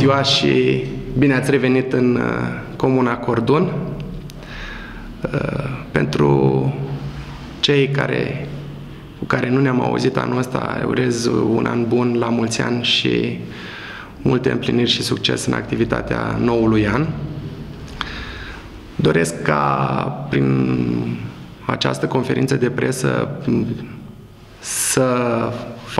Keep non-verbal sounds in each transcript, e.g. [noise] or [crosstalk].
Bună ziua și bine ați revenit în uh, Comuna Cordon. Uh, pentru cei care, cu care nu ne-am auzit anul ăsta, urez un an bun, la mulți ani și multe împliniri și succes în activitatea noului an. Doresc ca prin această conferință de presă să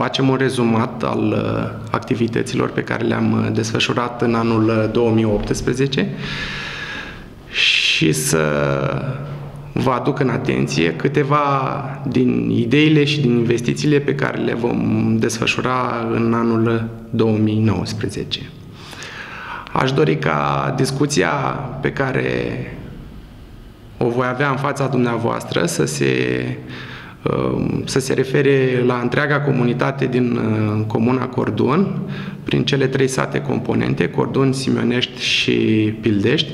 facem un rezumat al uh, activităților pe care le-am uh, desfășurat în anul 2018 uh, și să vă aduc în atenție câteva din ideile și din investițiile pe care le vom desfășura în anul 2019. Aș dori ca discuția pe care o voi avea în fața dumneavoastră să se Um, să se refere la întreaga comunitate din uh, comuna Cordon, prin cele trei sate componente, Cordon, Simionești și Pildești.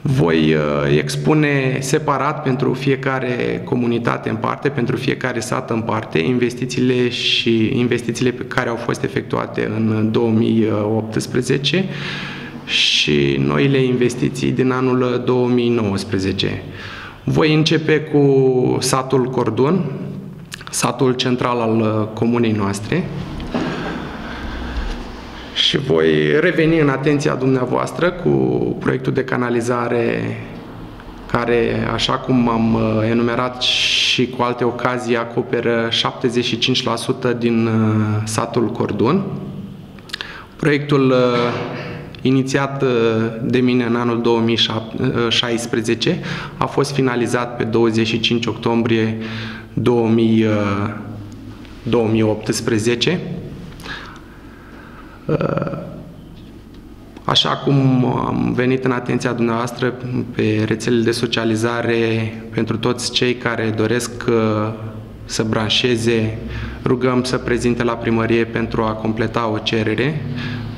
Voi uh, expune separat pentru fiecare comunitate în parte, pentru fiecare sat în parte, investițiile și investițiile pe care au fost efectuate în 2018 și noile investiții din anul 2019. Voi începe cu satul Cordon, satul central al uh, comunei noastre și voi reveni în atenția dumneavoastră cu proiectul de canalizare care, așa cum am uh, enumerat și cu alte ocazii, acoperă 75% din uh, satul Cordon. Proiectul inițiat uh, de mine în anul 2016, a fost finalizat pe 25 octombrie 2018. Uh, uh, așa cum am venit în atenția dumneavoastră pe rețelele de socializare pentru toți cei care doresc să branșeze, rugăm să prezinte la primărie pentru a completa o cerere.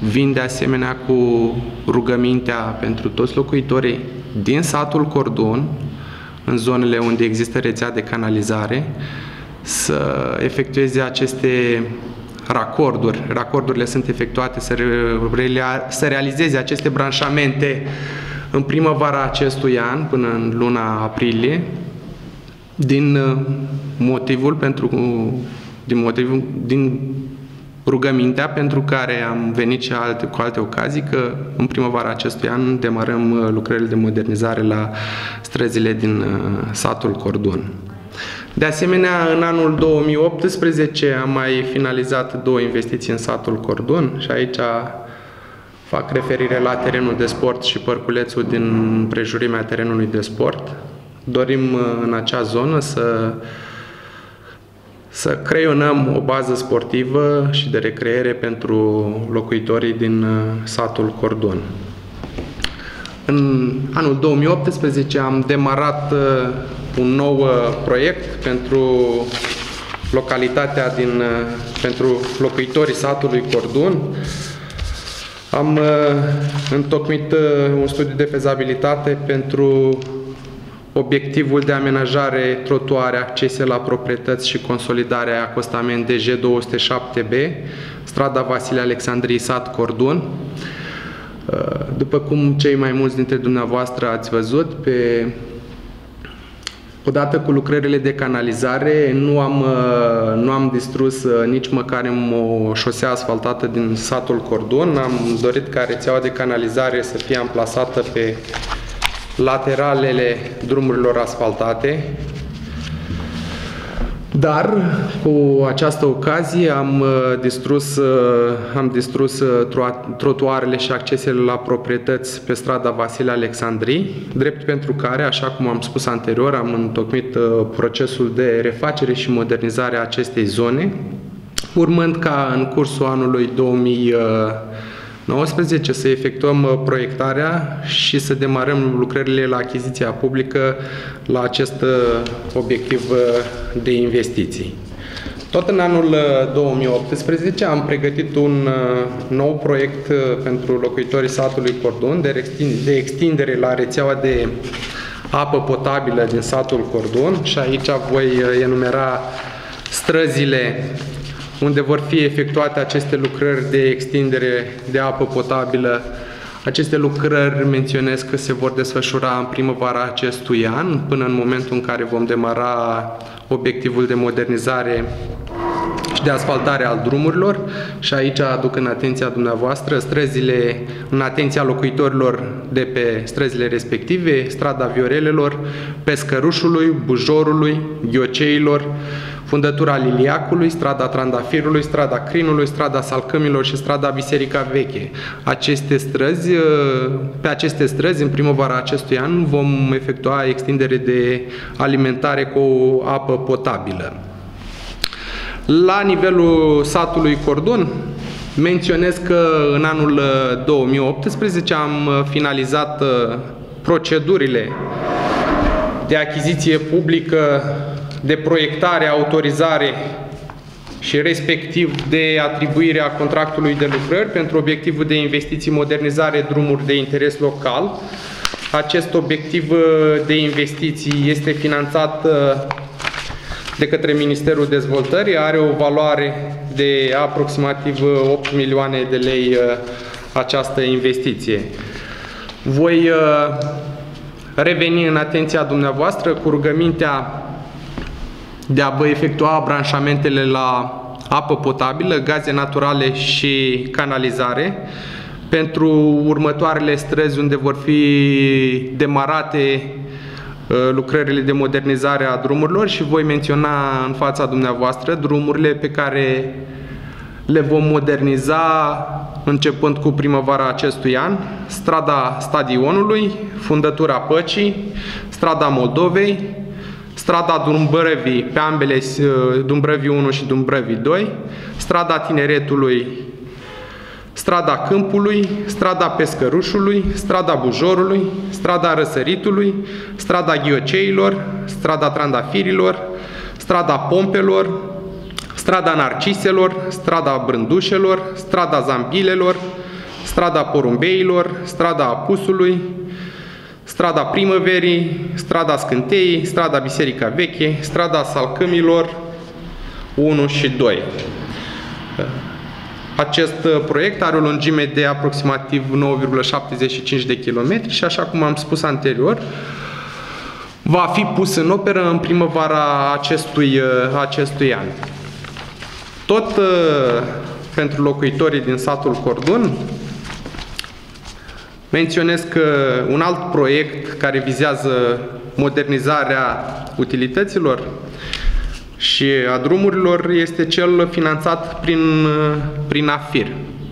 Vin de asemenea cu rugămintea pentru toți locuitorii din satul Cordon, în zonele unde există rețea de canalizare, să efectueze aceste racorduri. Racordurile sunt efectuate să, re, să realizeze aceste branșamente în primăvara acestui an, până în luna aprilie, din uh, motivul pentru din motivul din rugămintea pentru care am venit și alte, cu alte ocazii că în primăvara acestui an demarăm uh, lucrările de modernizare la străzile din uh, satul Cordon. De asemenea, în anul 2018 am mai finalizat două investiții în satul Cordon și aici fac referire la terenul de sport și părculețul din prejurimea terenului de sport. Dorim uh, în acea zonă să să creionăm o bază sportivă și de recreere pentru locuitorii din uh, satul Cordon. În anul 2018 am demarat uh, un nou uh, proiect pentru localitatea din, pentru locuitorii satului Cordon. Am întocmit un studiu de fezabilitate pentru obiectivul de amenajare trotuare, accese la proprietăți și consolidarea acostament DG207B, strada Vasile Alexandrii, sat Cordun. După cum cei mai mulți dintre dumneavoastră ați văzut, pe Odată cu lucrările de canalizare, nu am, nu am distrus nici măcar o șosea asfaltată din satul Cordon. Am dorit ca rețeaua de canalizare să fie amplasată pe lateralele drumurilor asfaltate, dar cu această ocazie am uh, distrus, uh, am distrus uh, trotuarele și accesele la proprietăți pe strada Vasile Alexandrii, drept pentru care, așa cum am spus anterior, am întocmit procesul de refacere și modernizare a acestei zone, urmând ca în cursul anului 2000 19 să efectuăm uh, proiectarea și să demarăm lucrările la achiziția publică la acest uh, obiectiv uh, de investiții. Tot în anul 2018 am pregătit un nou proiect pentru locuitorii satului Cordon de extindere la rețeaua de apă potabilă din satul Cordon și aici voi enumera străzile unde vor fi efectuate aceste lucrări de extindere de apă potabilă. Aceste lucrări menționez că se vor desfășura în primăvara acestui an, până în momentul în care vom demara obiectivul de modernizare și de asfaltare al drumurilor și aici aduc în atenția dumneavoastră străzile, în atenția locuitorilor de pe străzile respective, strada Viorelelor, Pescărușului, Bujorului, Ghioceilor, fundătura Liliacului, strada Trandafirului, strada Crinului, strada Salcămilor și strada Biserica Veche. Aceste străzi, pe aceste străzi, în primăvara acestui an, vom efectua extindere de alimentare cu apă potabilă. La nivelul satului Cordon, menționez că în anul 2018 uh, am uh, finalizat uh, procedurile de achiziție publică, de proiectare, autorizare și respectiv de atribuirea contractului de lucrări pentru obiectivul de investiții modernizare drumuri de interes local. Acest obiectiv de investiții este finanțat de către Ministerul Dezvoltării, are o valoare de aproximativ 8 milioane de lei uh, această investiție. Voi uh, reveni în atenția dumneavoastră cu rugămintea de a vă efectua branșamentele la apă potabilă, gaze naturale și canalizare. Pentru următoarele străzi unde vor fi demarate Uh, lucrările de modernizare a drumurilor și voi menționa în fața dumneavoastră drumurile pe care le vom moderniza începând cu primăvara acestui an, strada Stadionului, fundătura Păcii, strada Moldovei, strada Dumbrăvii pe ambele uh, Dumbrăvii 1 și Dumbrăvii 2, strada Tineretului strada Câmpului, strada Pescărușului, strada Bujorului, strada Răsăritului, strada Ghioceilor, strada Trandafirilor, strada Pompelor, strada Narciselor, strada Brândușelor, strada Zambilelor, strada Porumbeilor, strada Apusului, strada Primăverii, strada Scânteii, strada Biserica Veche, strada Salcâmilor 1 și 2. Acest uh, proiect are o lungime de aproximativ 9,75 de km și așa cum am spus anterior, va fi pus în operă în primăvara acestui, uh, acestui an. Tot uh, pentru locuitorii din satul Cordun, menționez că un alt proiect care vizează modernizarea utilităților și a drumurilor este cel finanțat prin, prin AFIR,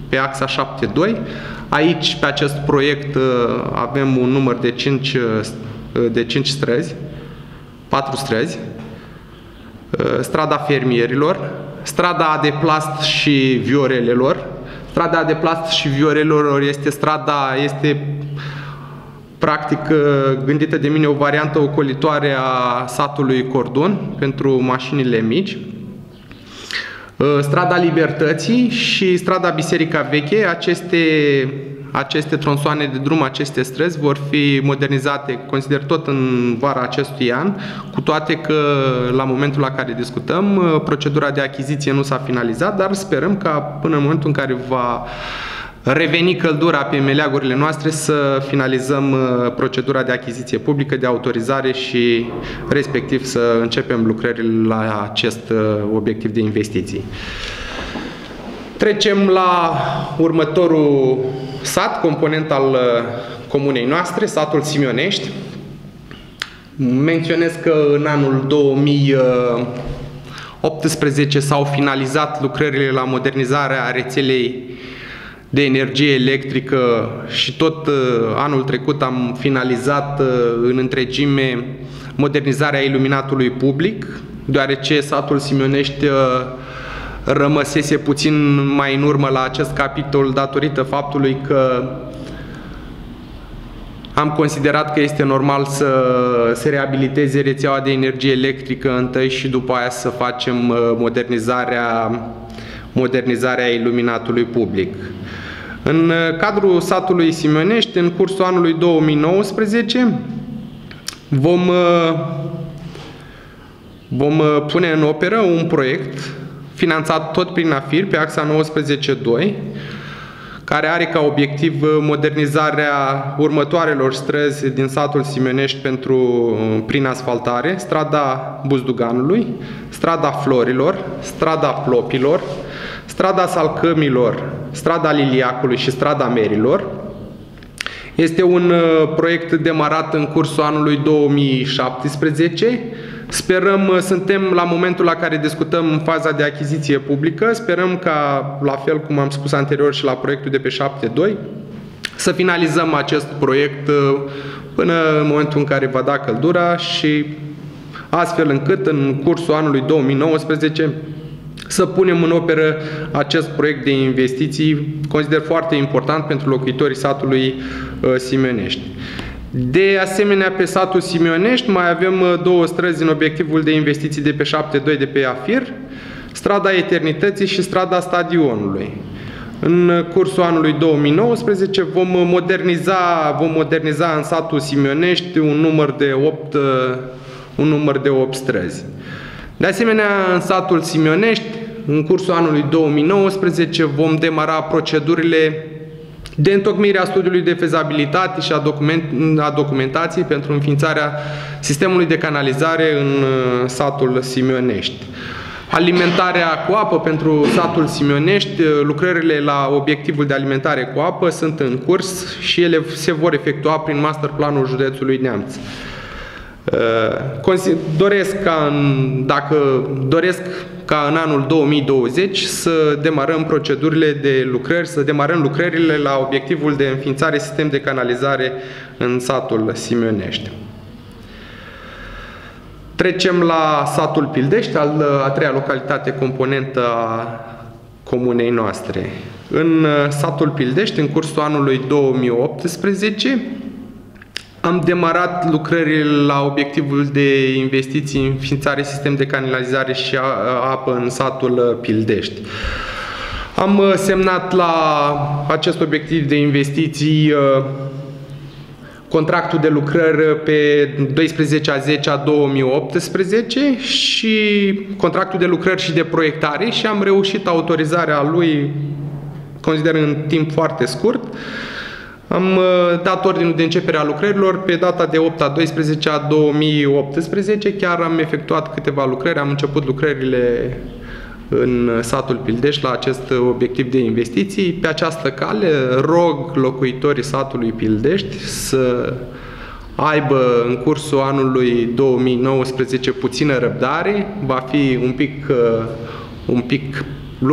pe axa 72. Aici, pe acest proiect, avem un număr de 5, de 5 străzi, 4 străzi, strada fermierilor, strada de plast și viorelelor. Strada de plast și viorelelor este strada, este practic uh, gândită de mine o variantă ocolitoare a satului Cordon pentru mașinile mici. Uh, strada Libertății și strada Biserica Veche, aceste, aceste tronsoane de drum, aceste străzi vor fi modernizate, consider tot în vara acestui an, cu toate că la momentul la care discutăm, uh, procedura de achiziție nu s-a finalizat, dar sperăm ca până în momentul în care va reveni căldura pe meleagurile noastre să finalizăm uh, procedura de achiziție publică, de autorizare și respectiv să începem lucrările la acest uh, obiectiv de investiții. Trecem la următorul sat, component al uh, comunei noastre, satul Simionești. Menționez că în anul 2018 s-au finalizat lucrările la modernizarea rețelei de energie electrică și tot uh, anul trecut am finalizat uh, în întregime modernizarea iluminatului public, deoarece satul Simionești uh, rămăsese puțin mai în urmă la acest capitol datorită faptului că am considerat că este normal să se reabiliteze rețeaua de energie electrică întâi și după aia să facem modernizarea, modernizarea iluminatului public. În uh, cadrul satului Simeonești, în cursul anului 2019, vom, uh, vom uh, pune în operă un proiect finanțat tot prin AFIR pe axa 19.2, care are ca obiectiv modernizarea următoarelor străzi din satul Simenești pentru, prin asfaltare, strada Buzduganului, strada Florilor, strada Plopilor, strada Salcămilor, strada Liliacului și strada Merilor. Este un uh, proiect demarat în cursul anului 2017, Sperăm, uh, suntem la momentul la care discutăm în faza de achiziție publică, sperăm ca, la fel cum am spus anterior și la proiectul de pe 7.2, să finalizăm acest proiect uh, până în momentul în care va da căldura și astfel încât în cursul anului 2019 să punem în operă acest proiect de investiții, consider foarte important pentru locuitorii satului uh, Simenești. De asemenea, pe satul Simionești mai avem uh, două străzi în obiectivul de investiții de pe 7.2 de pe AFIR, strada Eternității și strada Stadionului. În cursul anului 2019 vom moderniza, vom moderniza în satul Simionești un număr de 8, uh, un număr de 8 străzi. De asemenea, în satul Simionești, în cursul anului 2019, vom demara procedurile de întocmirea studiului de fezabilitate și a, document, a documentației pentru înființarea sistemului de canalizare în uh, satul Simionești. Alimentarea cu apă pentru satul Simionești, uh, lucrările la obiectivul de alimentare cu apă sunt în curs și ele se vor efectua prin masterplanul județului Neamț. Uh, doresc ca, în, dacă doresc ca în anul 2020 să demarăm procedurile de lucrări, să demarăm lucrările la obiectivul de înființare sistem de canalizare în satul Simionești. Trecem la satul Pildești, al, a treia localitate componentă a comunei noastre. În uh, satul Pildești, în cursul anului 2018, am demarat lucrările la obiectivul de investiții în ființare sistem de canalizare și apă în satul Pildești. Am uh, semnat la acest obiectiv de investiții uh, contractul de lucrări pe 12 a 10 a 2018 și contractul de lucrări și de proiectare și am reușit autorizarea lui, consider în timp foarte scurt, am uh, dat ordinul de începere a lucrărilor pe data de 8 a 12 a 2018. Chiar am efectuat câteva lucrări, am început lucrările în satul Pildeș la acest obiectiv de investiții. Pe această cale rog locuitorii satului Pildești să aibă în cursul anului 2019 puțină răbdare, va fi un pic, uh, un pic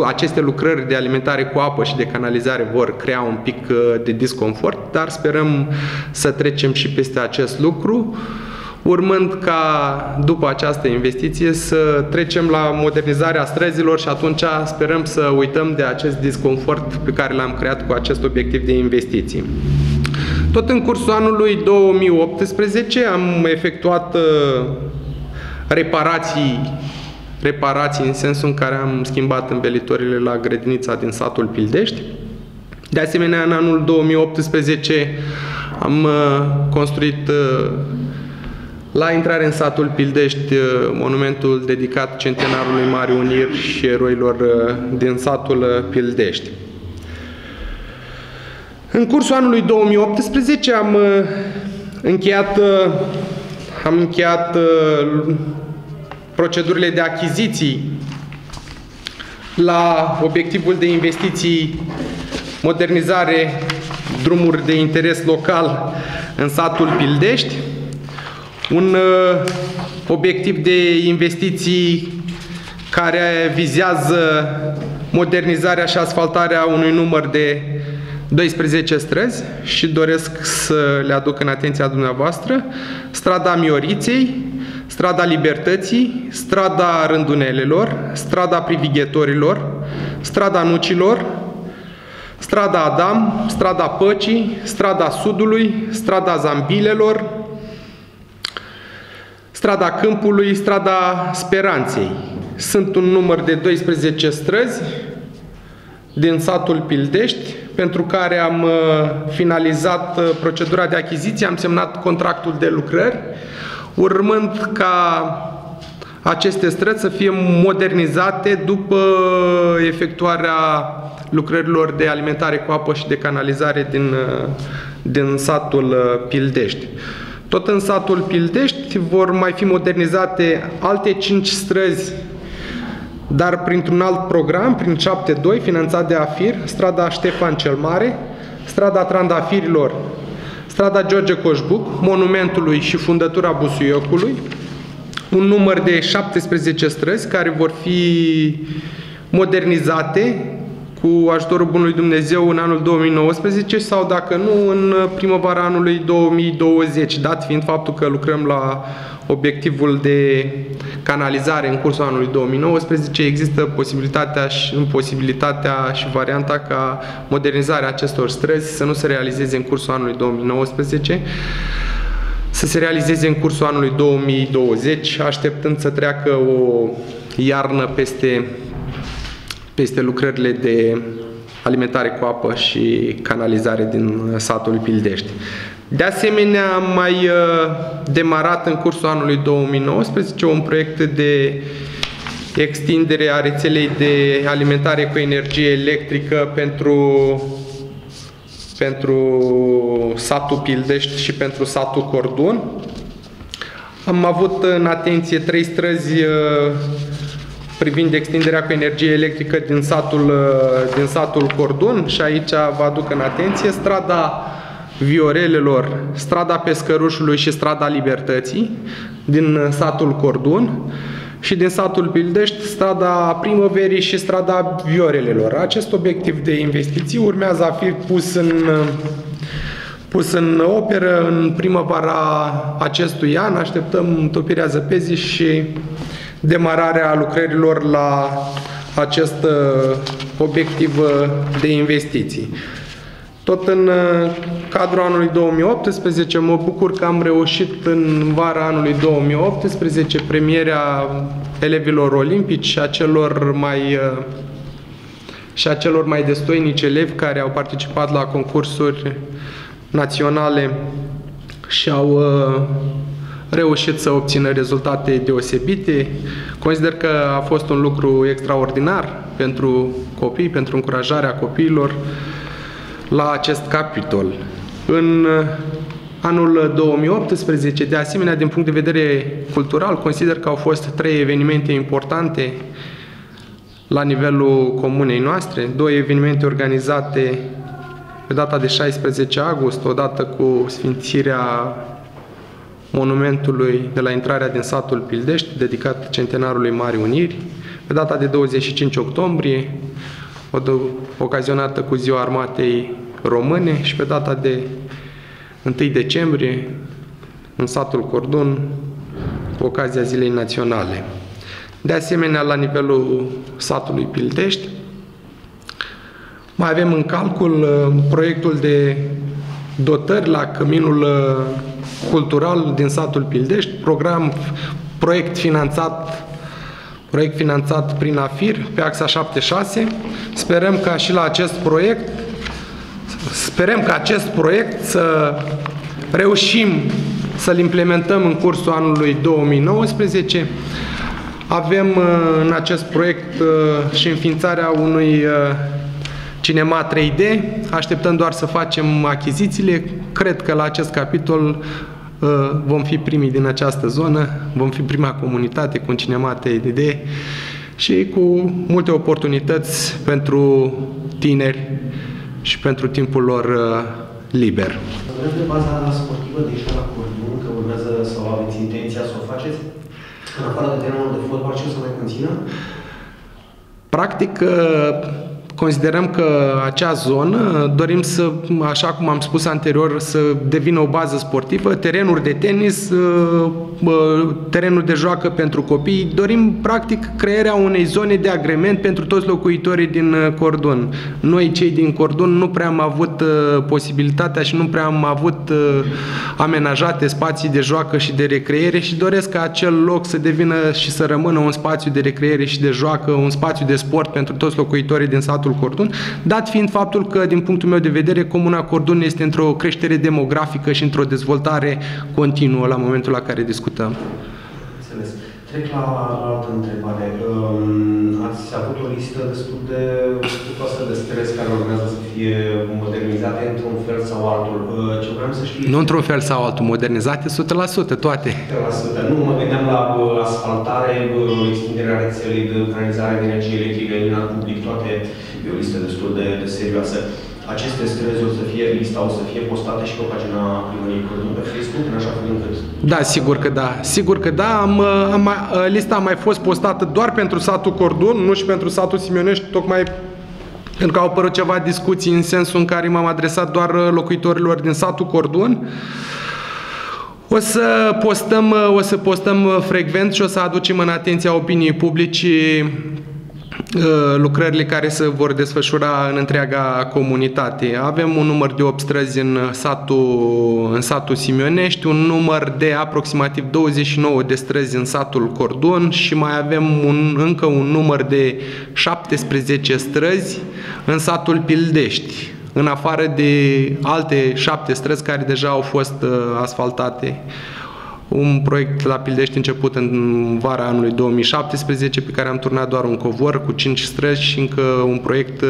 aceste lucrări de alimentare cu apă și de canalizare vor crea un pic uh, de disconfort, dar sperăm să trecem și peste acest lucru urmând ca după această investiție să trecem la modernizarea străzilor și atunci sperăm să uităm de acest disconfort pe care l-am creat cu acest obiectiv de investiții. Tot în cursul anului 2018 am efectuat uh, reparații reparații în sensul în care am schimbat îmbelitorile la grădinița din satul Pildești. De asemenea, în anul 2018 am uh, construit uh, la intrare în satul Pildești uh, monumentul dedicat centenarului Mari Unir și eroilor din satul Pildești. În cursul anului 2018 am încheiat, am încheiat procedurile de achiziții la obiectivul de investiții modernizare drumuri de interes local în satul Pildești, un uh, obiectiv de investiții care vizează modernizarea și asfaltarea unui număr de 12 străzi și doresc să le aduc în atenția dumneavoastră. Strada Mioriței, strada Libertății, strada Rândunelelor, strada Privighetorilor, strada Nucilor, strada Adam, strada Păcii, strada Sudului, strada Zambilelor, strada Câmpului, strada Speranței. Sunt un număr de 12 străzi din satul Pildești, pentru care am uh, finalizat uh, procedura de achiziție, am semnat contractul de lucrări, urmând ca aceste străzi să fie modernizate după efectuarea lucrărilor de alimentare cu apă și de canalizare din, din satul Pildești. Tot în satul Pildești vor mai fi modernizate alte 5 străzi dar printr-un alt program, prin 7.2, finanțat de AFIR, strada Ștefan cel Mare, strada Trandafirilor, strada George Coșbuc, monumentului și fundătura Busuiocului, un număr de 17 străzi care vor fi modernizate cu ajutorul Bunului Dumnezeu în anul 2019 sau dacă nu în primăvara anului 2020, dat fiind faptul că lucrăm la obiectivul de canalizare în cursul anului 2019, există posibilitatea și, posibilitatea și varianta ca modernizarea acestor străzi să nu se realizeze în cursul anului 2019, să se realizeze în cursul anului 2020, așteptând să treacă o iarnă peste, peste lucrările de alimentare cu apă și canalizare din satul Pildești. De asemenea, am mai uh, demarat în cursul anului 2019 un proiect de extindere a rețelei de alimentare cu energie electrică pentru, pentru satul Pildești și pentru satul Cordun. Am avut în atenție trei străzi uh, privind extinderea cu energie electrică din satul, uh, din satul Cordun și aici vă aduc în atenție strada Viorelelor, strada Pescărușului și strada Libertății din satul Cordun și din satul Pildești, strada Primăverii și strada Viorelelor. Acest obiectiv de investiții urmează a fi pus în, pus în operă în primăvara acestui an. Așteptăm topirea zăpezii și demararea lucrărilor la acest uh, obiectiv uh, de investiții. Tot în uh, cadrul anului 2018 mă bucur că am reușit în vara anului 2018 premierea elevilor olimpici și a celor mai uh, și a celor mai destoinici elevi care au participat la concursuri naționale și au uh, reușit să obțină rezultate deosebite. Consider că a fost un lucru extraordinar pentru copii, pentru încurajarea copiilor la acest capitol. În uh, anul 2018, de asemenea, din punct de vedere cultural, consider că au fost trei evenimente importante la nivelul comunei noastre, două evenimente organizate pe data de 16 august, odată cu sfințirea monumentului de la intrarea din satul Pildești, dedicat centenarului Mari Uniri, pe data de 25 octombrie, ocazionată cu Ziua Armatei Române și pe data de 1 decembrie în satul Cordon cu ocazia Zilei Naționale. De asemenea, la nivelul satului Piltești, mai avem în calcul uh, proiectul de dotări la Căminul uh, Cultural din satul Pildești, program, proiect finanțat proiect finanțat prin AFIR pe axa 76. Sperăm ca și la acest proiect, sperăm ca acest proiect să reușim să-l implementăm în cursul anului 2019. Avem uh, în acest proiect uh, și înființarea unui uh, cinema 3D. Așteptăm doar să facem achizițiile. Cred că la acest capitol vom fi primii din această zonă, vom fi prima comunitate cu un cinema 3D și cu multe oportunități pentru tineri și pentru timpul lor liber. Vorbim de baza sportivă de aici la Cordun, că urmează sau aveți intenția să o faceți? În afară de terenul de fotbal, ce o să mai conțină? Practic, Considerăm că acea zonă dorim să, așa cum am spus anterior, să devină o bază sportivă, terenuri de tenis, uh, terenuri de joacă pentru copii. Dorim, practic, crearea unei zone de agrement pentru toți locuitorii din uh, Cordon. Noi, cei din Cordon, nu prea am avut uh, posibilitatea și nu prea am avut amenajate spații de joacă și de recreere și doresc ca acel loc să devină și să rămână un spațiu de recreere și de joacă, un spațiu de sport pentru toți locuitorii din satul satul Cordun, dat fiind faptul că, din punctul meu de vedere, comuna Cordun este într-o creștere demografică și într-o dezvoltare continuă la momentul la care discutăm. Înțeles. Trec la, la altă întrebare. Um, ați avut o listă destul de stufoasă de stres care urmează să fie modernizate într-un fel sau altul. Uh, ce vreau să știu... Nu într-un fel sau altul, modernizate 100%, toate. 100%. Nu, mă gândeam la uh, asfaltare, uh, extinderea rețelei de canalizare de energie electrică, iluminat public, toate. E o listă destul de, de serioasă aceste străzi o să fie, lista o să fie postată și pe pagina primăriei Cordon pe Facebook, în așa fel încât... Da, sigur că da. Sigur că da. Am, am, lista a mai fost postată doar pentru satul Cordon, nu și pentru satul Simionești, tocmai pentru că au apărut ceva discuții în sensul în care m-am adresat doar locuitorilor din satul Cordon. O să postăm, o să postăm frecvent și o să aducem în atenția opiniei publice Uh, lucrările care se vor desfășura în întreaga comunitate. Avem un număr de 8 străzi în satul, în satul Simionești, un număr de aproximativ 29 de străzi în satul Cordon și mai avem un, încă un număr de 17 străzi în satul Pildești, în afară de alte 7 străzi care deja au fost uh, asfaltate un proiect la Pildești început în vara anului 2017 pe care am turnat doar un covor cu 5 străzi și încă un proiect uh,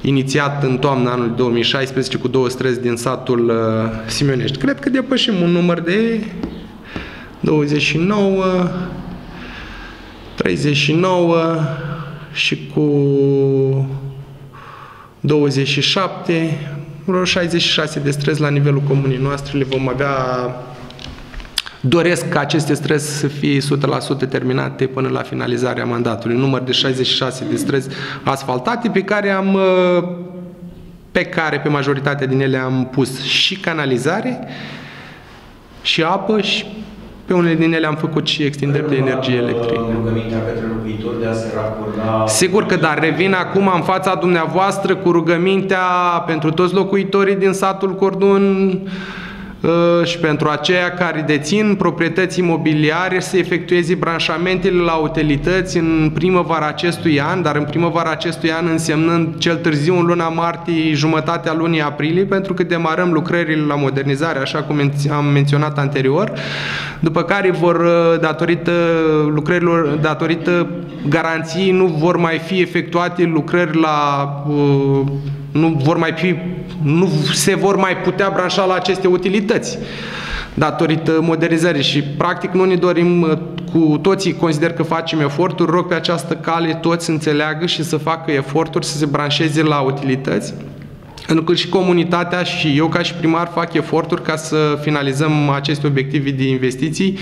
inițiat în toamna anului 2016 cu două străzi din satul uh, Simionești. Cred că depășim un număr de 29, 39 și cu 27, vreo 66 de străzi la nivelul comunii noastre le vom avea Doresc ca aceste străzi să fie 100% terminate până la finalizarea mandatului. Număr de 66 de străzi asfaltate pe care am uh, pe care pe majoritatea din ele am pus și canalizare și apă și pe unele din ele am făcut și extinderi de energie electrică. Sigur că da, revin acum în fața dumneavoastră cu rugămintea pentru toți locuitorii din satul Cordun Uh, și pentru aceia care dețin proprietăți imobiliare să efectueze branșamentele la utilități în primăvara acestui an, dar în primăvara acestui an însemnând cel târziu în luna martie, jumătatea lunii aprilie, pentru că demarăm lucrările la modernizare, așa cum am menționat anterior, după care vor, uh, datorită lucrărilor, datorită garanției, nu vor mai fi efectuate lucrări la uh, nu vor mai fi, nu se vor mai putea branșa la aceste utilități datorită modernizării și practic nu ne dorim cu toții consider că facem eforturi, rog pe această cale toți să înțeleagă și să facă eforturi să se branșeze la utilități pentru că și comunitatea și eu ca și primar fac eforturi ca să finalizăm aceste obiective de investiții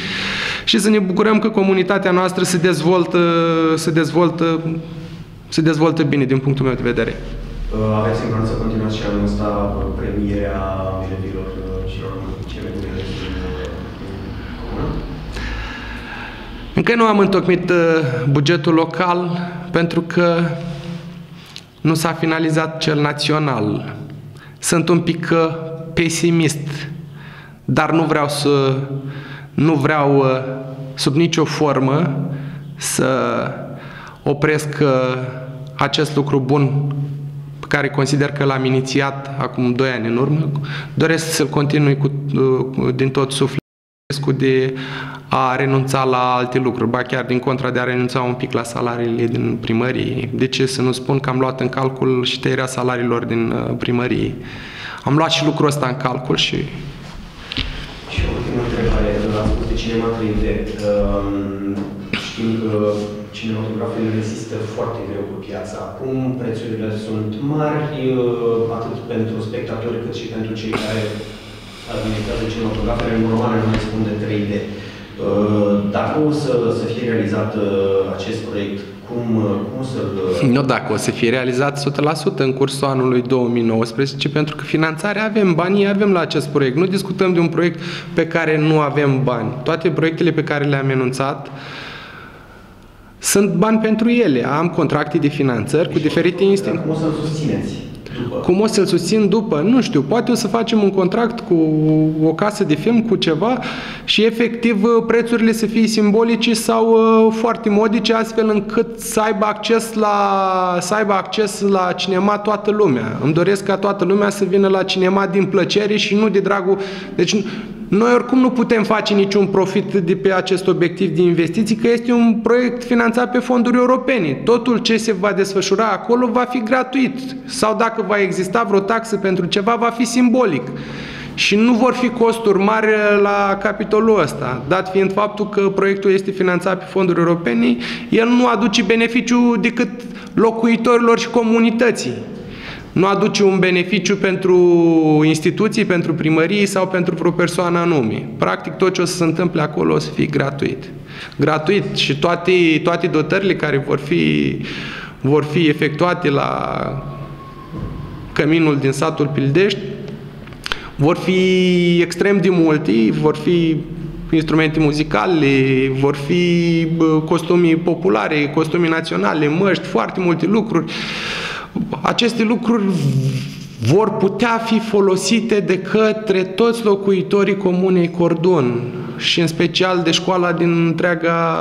și să ne bucurăm că comunitatea noastră se dezvoltă, se dezvoltă, se dezvoltă bine din punctul meu de vedere. Uh, aveți în plan să continuați și anul ăsta uh, premierea elevilor uh, celor cele bune din comună? Încă nu am întocmit bugetul local pentru că nu s-a finalizat cel național. Sunt un pic pesimist, dar nu vreau să nu vreau sub nicio formă să opresc acest lucru bun care consider că l-am inițiat acum 2 ani în urmă, doresc să-l continui cu, din tot sufletul de a renunța la alte lucruri, ba chiar din contra de a renunța un pic la salariile din primării. De ce să nu spun că am luat în calcul și tăierea salariilor din uh, primării? Am luat și lucrul ăsta în calcul și... Și o ultimă întrebare, ați spus de cinema 3D. Um, știm că cinematografele rezistă foarte greu cu piața. Acum prețurile sunt mari, uh, atât pentru spectatori cât și pentru cei care administrează cinematografele normale, nu mai spun de 3D. Uh, dacă o să, să fie realizat uh, acest proiect, cum, cum să-l... Nu dacă o să fie realizat 100% în cursul anului 2019, pentru că finanțarea avem, banii avem la acest proiect. Nu discutăm de un proiect pe care nu avem bani. Toate proiectele pe care le-am enunțat, uh, sunt bani pentru ele. Am contracte de finanțări cu diferite instituții. Cum o să-l susțineți? După. Cum o să-l susțin după? Nu știu, poate o să facem un contract cu o casă de film, cu ceva și efectiv prețurile să fie simbolice sau uh, foarte modice astfel încât să aibă acces la, să aibă acces la cinema toată lumea. Îmi doresc ca toată lumea să vină la cinema din plăcere și nu de dragul... Deci Noi oricum nu putem face niciun profit de pe acest obiectiv de investiții, că este un proiect finanțat pe fonduri europene. Totul ce se va desfășura acolo va fi gratuit sau dacă va exista vreo taxă pentru ceva, va fi simbolic și nu vor fi costuri mari la capitolul ăsta, dat fiind faptul că proiectul este finanțat pe fonduri europene, el nu aduce beneficiu decât locuitorilor și comunității. Nu aduce un beneficiu pentru instituții, pentru primării sau pentru vreo persoană anume. Practic tot ce o să se întâmple acolo o să fie gratuit. Gratuit și toate, toate dotările care vor fi, vor fi efectuate la căminul din satul Pildești vor fi extrem de multe, vor fi instrumente muzicale, vor fi costumi populare, costumi naționale, măști, foarte multe lucruri. Aceste lucruri vor putea fi folosite de către toți locuitorii comunei Cordon și în special de școala din întreaga,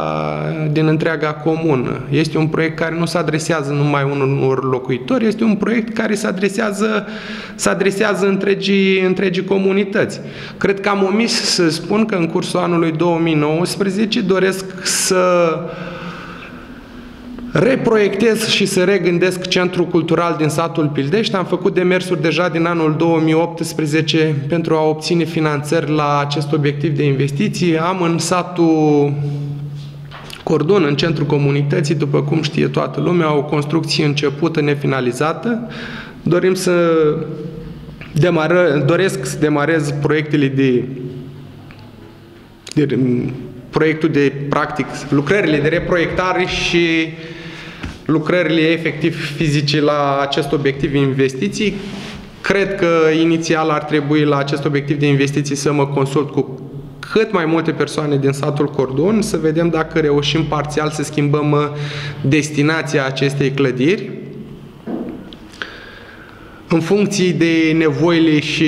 din întreaga comună. Este un proiect care nu se adresează numai unor locuitori, este un proiect care se adresează, se adresează întregii, întregii comunități. Cred că am omis să spun că în cursul anului 2019 doresc să reproiectez și să regândesc Centrul Cultural din satul Pildești. Am făcut demersuri deja din anul 2018 pentru a obține finanțări la acest obiectiv de investiții. Am în satul Cordon, în centrul comunității, după cum știe toată lumea, o construcție începută, nefinalizată. Dorim să demară, doresc să demarez proiectele de, de proiectul de practic, lucrările de reproiectare și lucrările efectiv fizice la acest obiectiv de investiții. Cred că inițial ar trebui la acest obiectiv de investiții să mă consult cu cât mai multe persoane din satul Cordon, să vedem dacă reușim parțial să schimbăm uh, destinația acestei clădiri în funcție de nevoile și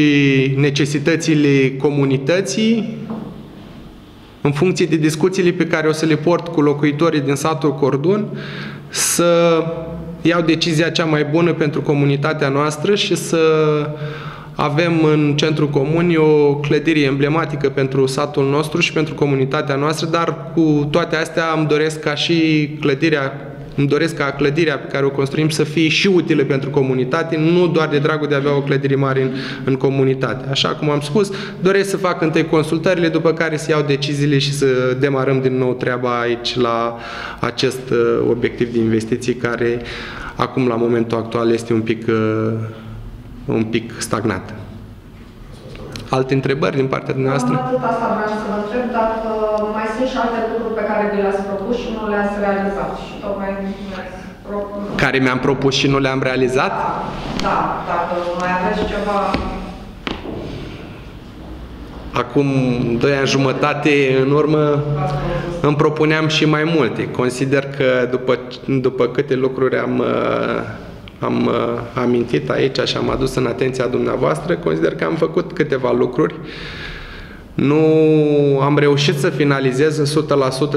necesitățile comunității, în funcție de discuțiile pe care o să le port cu locuitorii din satul Cordon, să iau decizia cea mai bună pentru comunitatea noastră și să avem în centrul comun o clădire emblematică pentru satul nostru și pentru comunitatea noastră, dar cu toate astea îmi doresc ca și clădirea îmi doresc ca clădirea pe care o construim să fie și utilă pentru comunitate, nu doar de dragul de a avea o clădire mare în, în comunitate. Așa cum am spus, doresc să fac întâi consultările, după care să iau deciziile și să demarăm din nou treaba aici la acest uh, obiectiv de investiții care acum la momentul actual este un pic, uh, un pic stagnat. Alte întrebări din partea dumneavoastră? Atât asta vreau să vă întreb, dacă mai sunt și alte lucruri pe care vi le-ați propus și nu le-ați realizat și tocmai Care mi-am propus și nu le-am realizat? Da, dacă mai aveți ceva Acum doi ani jumătate în urmă îmi propuneam și mai multe. Consider că după, după câte lucruri am uh, am uh, amintit aici și am adus în atenția dumneavoastră, consider că am făcut câteva lucruri. Nu am reușit să finalizez în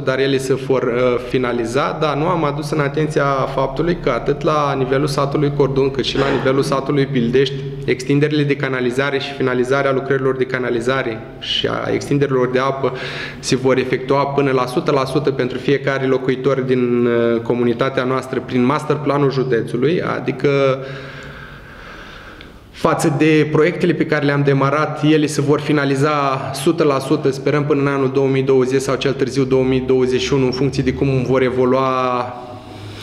100%, dar ele se vor uh, finaliza, dar nu am adus în atenția faptului că atât la nivelul satului Cordon, cât și la nivelul satului Pildești, extinderile de canalizare și finalizarea lucrărilor de canalizare și a extinderilor de apă se vor efectua până la 100% pentru fiecare locuitor din uh, comunitatea noastră prin master planul județului, adică față de proiectele pe care le-am demarat, ele se vor finaliza 100%, sperăm până în anul 2020 sau cel târziu 2021, în funcție de cum vor evolua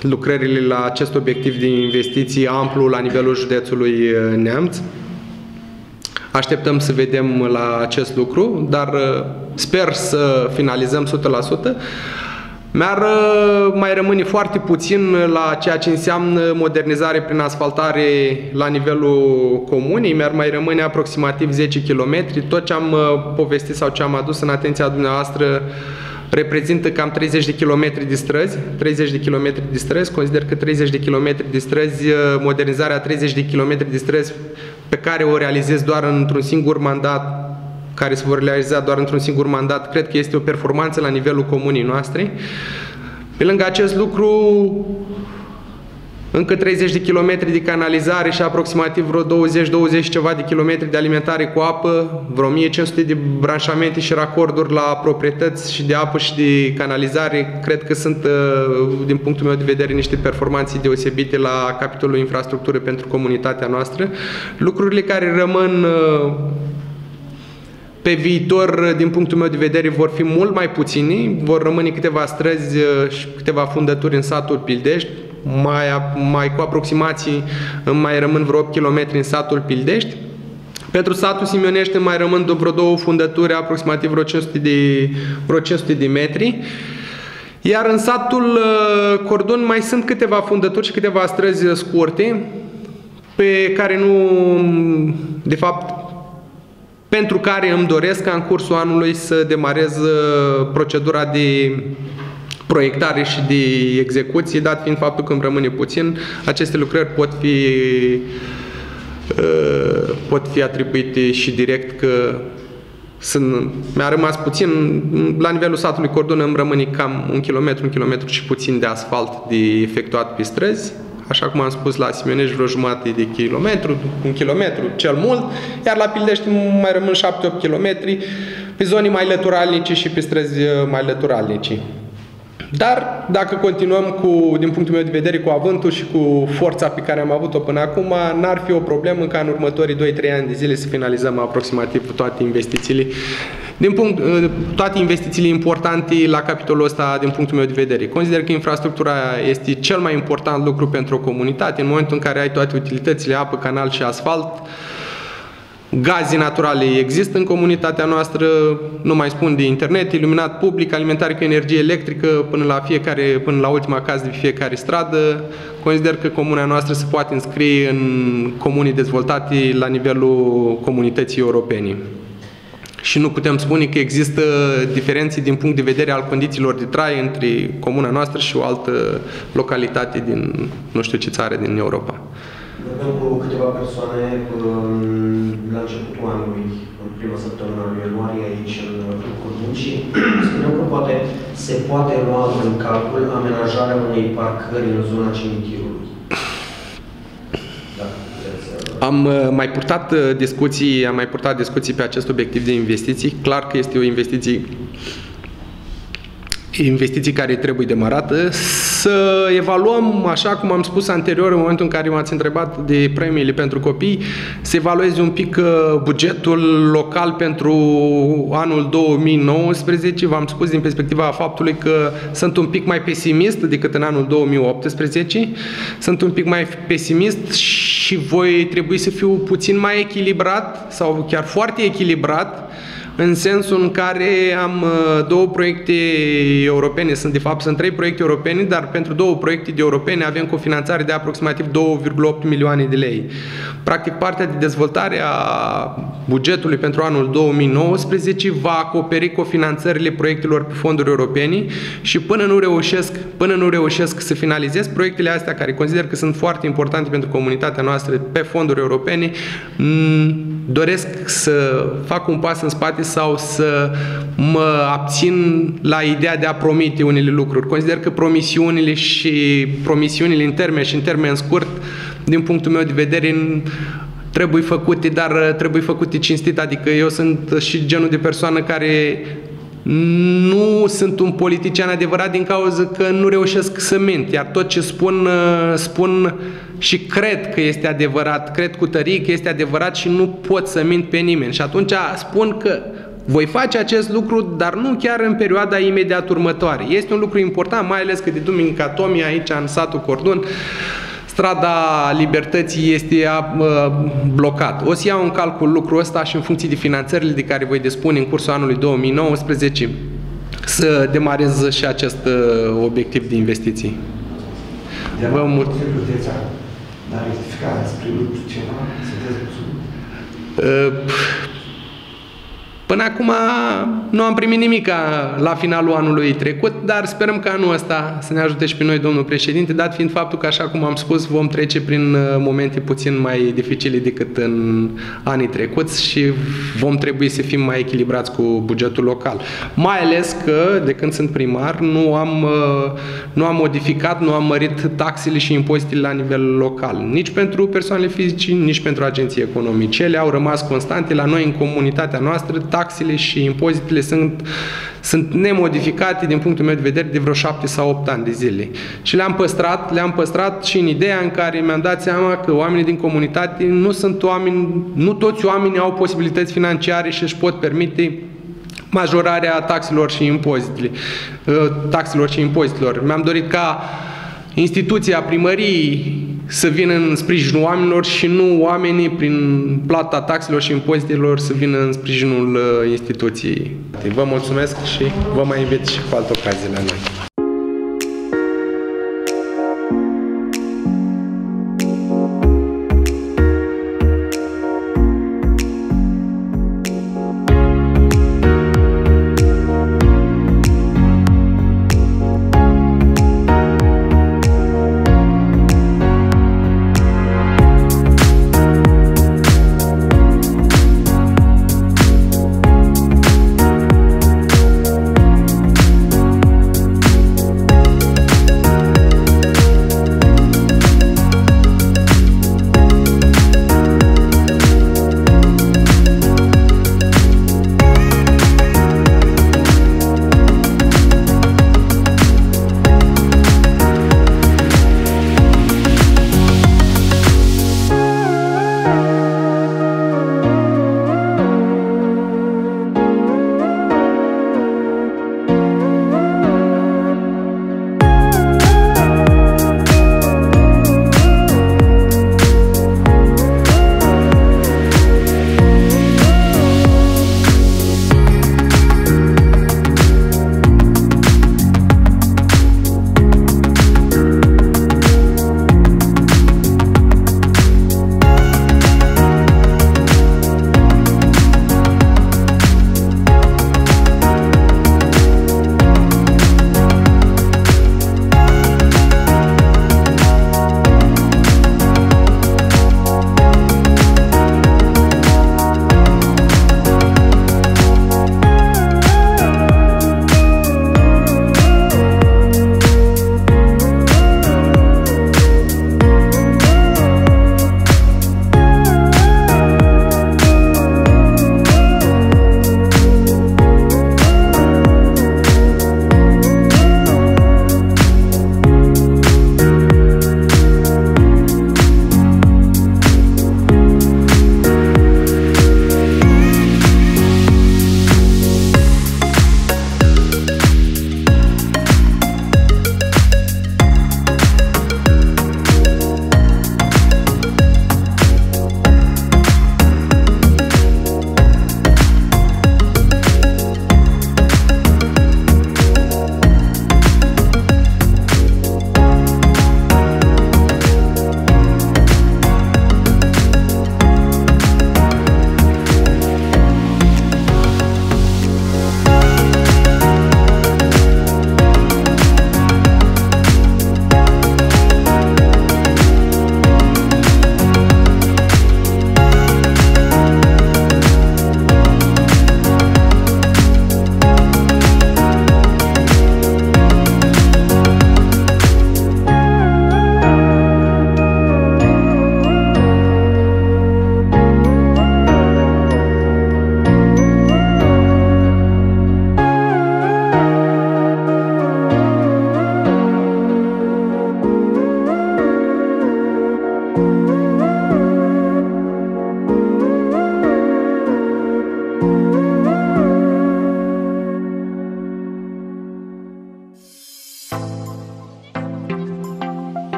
lucrările la acest obiectiv de investiții amplu la nivelul județului uh, Neamț. Așteptăm să vedem la acest lucru, dar uh, sper să finalizăm 100%. Mi-ar uh, mai rămâne foarte puțin la ceea ce înseamnă modernizare prin asfaltare la nivelul comunei, mi-ar mai rămâne aproximativ 10 km. Tot ce am povestit sau ce am adus în atenția dumneavoastră reprezintă cam 30 de kilometri de străzi, 30 de kilometri de străzi, consider că 30 de kilometri de străzi, uh, modernizarea 30 de kilometri de străzi pe care o realizez doar într-un singur mandat, care se vor realiza doar într-un singur mandat, cred că este o performanță la nivelul comunii noastre. Pe lângă acest lucru, încă 30 de kilometri de canalizare și aproximativ vreo 20-20 ceva de kilometri de alimentare cu apă, vreo 1500 de branșamente și racorduri la proprietăți și de apă și de canalizare. Cred că sunt, uh, din punctul meu de vedere, niște performanțe deosebite la capitolul infrastructură pentru comunitatea noastră. Lucrurile care rămân uh, pe viitor, din punctul meu de vedere, vor fi mult mai puțini, vor rămâne câteva străzi uh, și câteva fundături în satul Pildești, mai, mai cu aproximații mai rămân vreo 8 km în satul Pildești. Pentru satul Simionește mai rămân vreo două fundături, aproximativ vreo 500 de, vreo 500 de metri. Iar în satul uh, Cordon mai sunt câteva fundături și câteva străzi scurte pe care nu, de fapt, pentru care îmi doresc ca în cursul anului să demarez uh, procedura de proiectare și de execuție, dat fiind faptul că îmi rămâne puțin, aceste lucrări pot fi uh, pot fi atribuite și direct că sunt, mi-a rămas puțin, la nivelul satului Cordon îmi rămâne cam un kilometru, un kilometru și puțin de asfalt de efectuat pe străzi, așa cum am spus la Simeonești vreo jumătate de kilometru, un kilometru cel mult, iar la Pildești mai rămân 7-8 kilometri pe zone mai lăturalnice și pe străzi mai lăturalnice. Dar dacă continuăm cu, din punctul meu de vedere cu avântul și cu forța pe care am avut-o până acum, n-ar fi o problemă ca în următorii 2-3 ani de zile să finalizăm aproximativ toate investițiile din punct, ă, toate investițiile importante la capitolul ăsta din punctul meu de vedere. Consider că infrastructura este cel mai important lucru pentru o comunitate în momentul în care ai toate utilitățile, apă, canal și asfalt, gaze naturale există în comunitatea noastră, nu mai spun de internet, iluminat public, alimentare cu energie electrică până la fiecare, până la ultima casă de fiecare stradă. Consider că comuna noastră se poate înscrie în comunii dezvoltate la nivelul comunității europene. Și nu putem spune că există diferențe din punct de vedere al condițiilor de trai între comuna noastră și o altă localitate din nu știu ce țară din Europa. Vorbeam cu câteva persoane um, la începutul anului, în prima săptămână a lui ianuarie, aici în Cordun și [clears throat] spuneau că poate se poate lua în calcul amenajarea unei parcări în zona cimitirului. Da, am uh, mai purtat uh, discuții, am mai purtat discuții pe acest obiectiv de investiții. Clar că este o investiție investiții care trebuie demarată, să evaluăm, așa cum am spus anterior, în momentul în care m-ați întrebat de premiile pentru copii, să evalueze un pic uh, bugetul local pentru anul 2019. V-am spus din perspectiva faptului că sunt un pic mai pesimist decât în anul 2018. Sunt un pic mai pesimist și voi trebui să fiu puțin mai echilibrat sau chiar foarte echilibrat în sensul în care am uh, două proiecte europene, sunt de fapt sunt trei proiecte europene, dar pentru două proiecte de europene avem cofinanțare de aproximativ 2,8 milioane de lei. Practic partea de dezvoltare a bugetului pentru anul 2019 va acoperi cofinanțările proiectelor pe fonduri europene și până nu reușesc, până nu reușesc să finalizez proiectele astea care consider că sunt foarte importante pentru comunitatea noastră pe fonduri europene, doresc să fac un pas în spate sau să mă abțin la ideea de a promite unele lucruri. Consider că promisiunile și promisiunile în termen și în termen scurt, din punctul meu de vedere, trebuie făcute, dar trebuie făcute cinstit. Adică eu sunt și genul de persoană care nu sunt un politician adevărat din cauza că nu reușesc să mint, iar tot ce spun, spun și cred că este adevărat, cred cu tărie că este adevărat și nu pot să mint pe nimeni. Și atunci spun că voi face acest lucru, dar nu chiar în perioada imediat următoare. Este un lucru important, mai ales că de Duminica Tomii, aici în satul Cordon, strada Libertății este blocat. O să iau în calcul lucrul ăsta și în funcție de finanțările de care voi dispune în cursul anului 2019 să demarez și acest uh, obiectiv de investiții. Vă mulțumesc. Dar rectificarea spre lucru ceva, sunteți Uh, Până acum nu am primit nimic la finalul anului trecut, dar sperăm că anul ăsta să ne ajute și pe noi, domnul președinte, dat fiind faptul că, așa cum am spus, vom trece prin uh, momente puțin mai dificile decât în anii trecuți și vom trebui să fim mai echilibrați cu bugetul local. Mai ales că, de când sunt primar, nu am, uh, nu am modificat, nu am mărit taxele și impozitele la nivel local. Nici pentru persoanele fizice, nici pentru agenții economice. Ele au rămas constante la noi în comunitatea noastră, taxele și impozitele sunt, sunt nemodificate din punctul meu de vedere de vreo 7 sau 8 ani de zile. Și le-am păstrat, le-am păstrat și în ideea în care mi-am dat seama că oamenii din comunitate nu sunt oameni, nu toți oamenii au posibilități financiare și își pot permite majorarea taxelor și impozitele, ă, taxelor și impozitelor. Mi-am dorit ca instituția primăriei să vină în sprijinul oamenilor și nu oamenii prin plata taxelor și impozitelor să vină în sprijinul uh, instituției. Vă mulțumesc și vă mai invit și cu altă ocazie la noi.